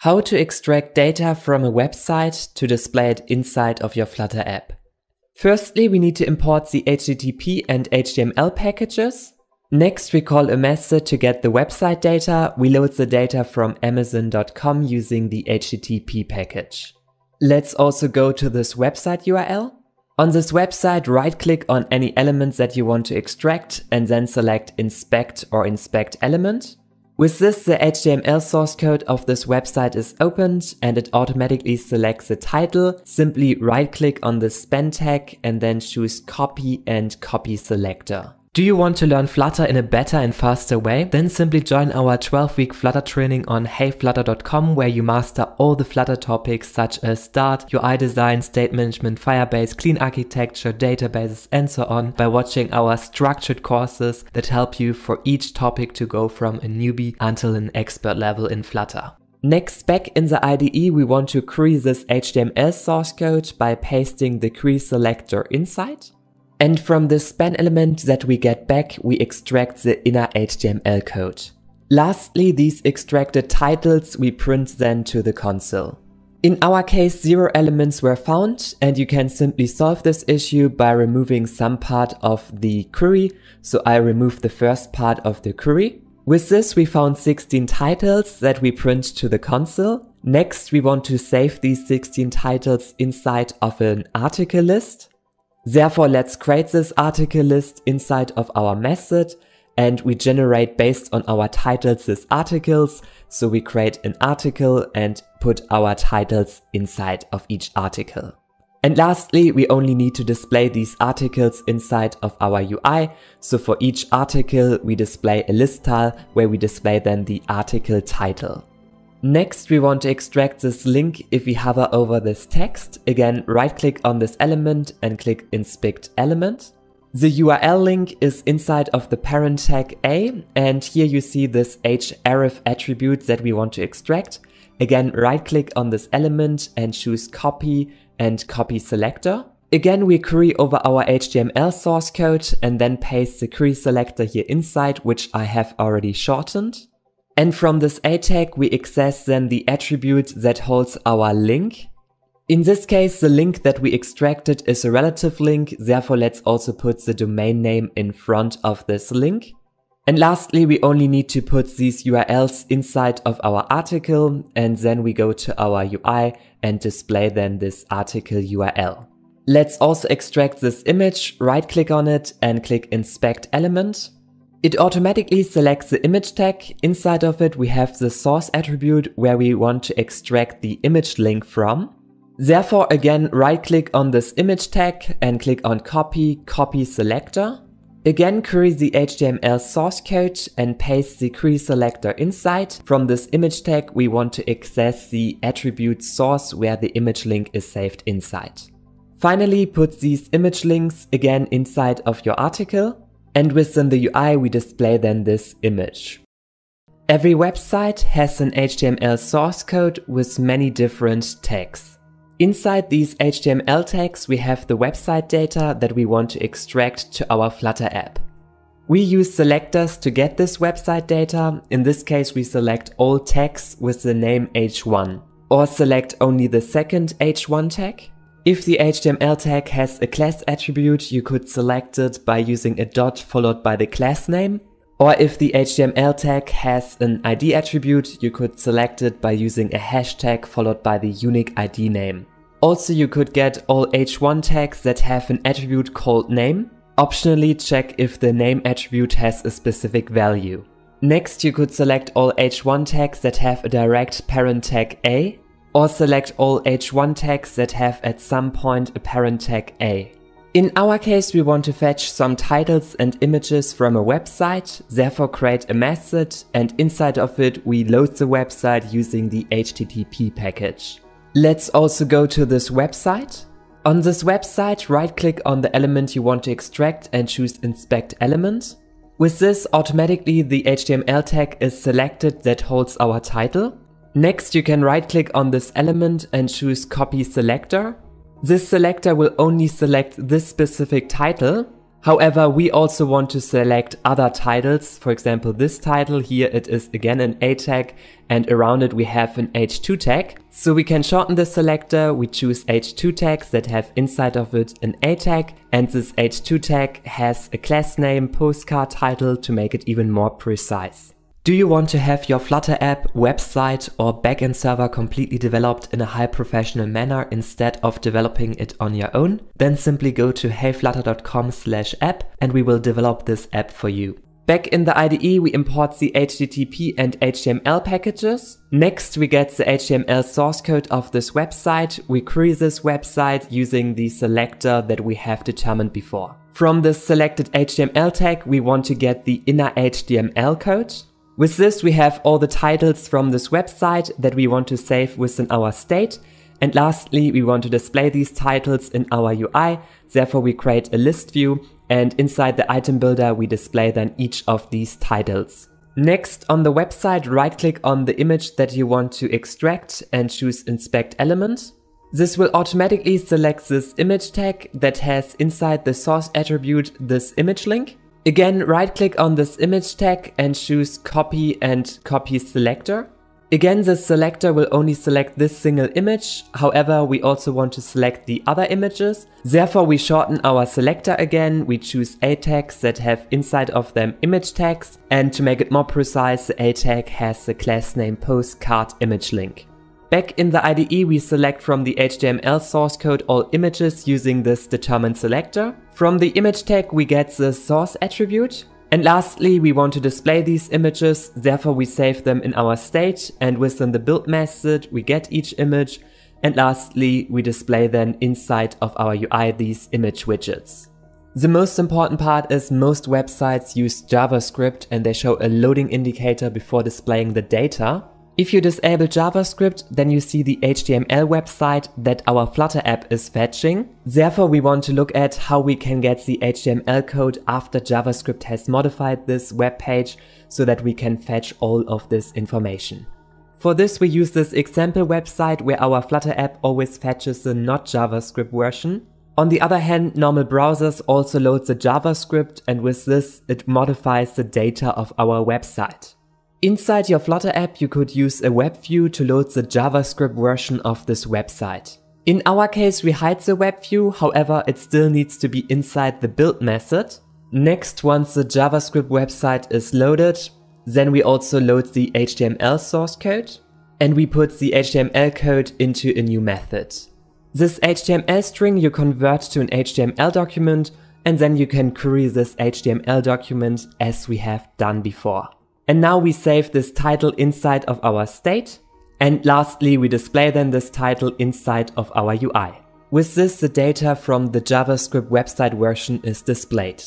How to extract data from a website to display it inside of your Flutter app. Firstly, we need to import the HTTP and HTML packages. Next, we call a method to get the website data. We load the data from amazon.com using the HTTP package. Let's also go to this website URL. On this website, right click on any elements that you want to extract and then select inspect or inspect element. With this, the HTML source code of this website is opened and it automatically selects the title. Simply right click on the span tag and then choose copy and copy selector. Do you want to learn Flutter in a better and faster way? Then simply join our 12 week Flutter training on heyflutter.com where you master all the Flutter topics such as Dart, UI design, state management, Firebase, clean architecture, databases and so on by watching our structured courses that help you for each topic to go from a newbie until an expert level in Flutter. Next, back in the IDE, we want to query this HTML source code by pasting the query selector inside. And from the span element that we get back, we extract the inner HTML code. Lastly, these extracted titles we print then to the console. In our case, zero elements were found and you can simply solve this issue by removing some part of the query. So I remove the first part of the query. With this, we found 16 titles that we print to the console. Next, we want to save these 16 titles inside of an article list. Therefore, let's create this article list inside of our method and we generate based on our titles these articles. So we create an article and put our titles inside of each article. And lastly, we only need to display these articles inside of our UI. So for each article, we display a list tile where we display then the article title. Next, we want to extract this link if we hover over this text. Again, right click on this element and click inspect element. The URL link is inside of the parent tag A and here you see this href attribute that we want to extract. Again, right click on this element and choose copy and copy selector. Again, we query over our HTML source code and then paste the query selector here inside, which I have already shortened. And from this A tag, we access then the attribute that holds our link. In this case, the link that we extracted is a relative link, therefore let's also put the domain name in front of this link. And lastly, we only need to put these URLs inside of our article and then we go to our UI and display then this article URL. Let's also extract this image, right click on it and click inspect element. It automatically selects the image tag. Inside of it, we have the source attribute where we want to extract the image link from. Therefore, again, right click on this image tag and click on copy, copy selector. Again, query the HTML source code and paste the query selector inside. From this image tag, we want to access the attribute source where the image link is saved inside. Finally, put these image links again inside of your article. And within the UI, we display then this image. Every website has an HTML source code with many different tags. Inside these HTML tags, we have the website data that we want to extract to our Flutter app. We use selectors to get this website data. In this case, we select all tags with the name h1 or select only the second h1 tag. If the HTML tag has a class attribute, you could select it by using a dot followed by the class name. Or if the HTML tag has an ID attribute, you could select it by using a hashtag followed by the unique ID name. Also, you could get all h1 tags that have an attribute called name. Optionally check if the name attribute has a specific value. Next, you could select all h1 tags that have a direct parent tag A or select all h1 tags that have at some point a parent tag A. In our case, we want to fetch some titles and images from a website, therefore create a method and inside of it we load the website using the HTTP package. Let's also go to this website. On this website, right click on the element you want to extract and choose inspect element. With this, automatically the HTML tag is selected that holds our title. Next, you can right click on this element and choose copy selector. This selector will only select this specific title. However, we also want to select other titles. For example, this title here, it is again an A tag and around it we have an H2 tag. So we can shorten the selector. We choose H2 tags that have inside of it an A tag and this H2 tag has a class name postcard title to make it even more precise. Do you want to have your Flutter app, website or backend server completely developed in a high professional manner instead of developing it on your own? Then simply go to heyflutter.com slash app and we will develop this app for you. Back in the IDE, we import the HTTP and HTML packages. Next, we get the HTML source code of this website. We query this website using the selector that we have determined before. From the selected HTML tag, we want to get the inner HTML code. With this, we have all the titles from this website that we want to save within our state. And lastly, we want to display these titles in our UI. Therefore, we create a list view and inside the item builder, we display then each of these titles. Next, on the website, right click on the image that you want to extract and choose inspect element. This will automatically select this image tag that has inside the source attribute this image link. Again, right click on this image tag and choose copy and copy selector. Again, the selector will only select this single image, however we also want to select the other images. Therefore we shorten our selector again, we choose A tags that have inside of them image tags and to make it more precise the A tag has the class name postcard image link. Back in the IDE, we select from the HTML source code all images using this determine selector. From the image tag, we get the source attribute. And lastly, we want to display these images, therefore we save them in our state and within the build method, we get each image. And lastly, we display then inside of our UI these image widgets. The most important part is most websites use JavaScript and they show a loading indicator before displaying the data. If you disable JavaScript, then you see the HTML website that our Flutter app is fetching. Therefore, we want to look at how we can get the HTML code after JavaScript has modified this web page so that we can fetch all of this information. For this, we use this example website where our Flutter app always fetches the not JavaScript version. On the other hand, normal browsers also load the JavaScript and with this, it modifies the data of our website. Inside your Flutter app, you could use a web view to load the JavaScript version of this website. In our case, we hide the web view, however, it still needs to be inside the build method. Next, once the JavaScript website is loaded, then we also load the HTML source code and we put the HTML code into a new method. This HTML string you convert to an HTML document and then you can query this HTML document as we have done before. And now we save this title inside of our state. And lastly, we display then this title inside of our UI. With this, the data from the JavaScript website version is displayed.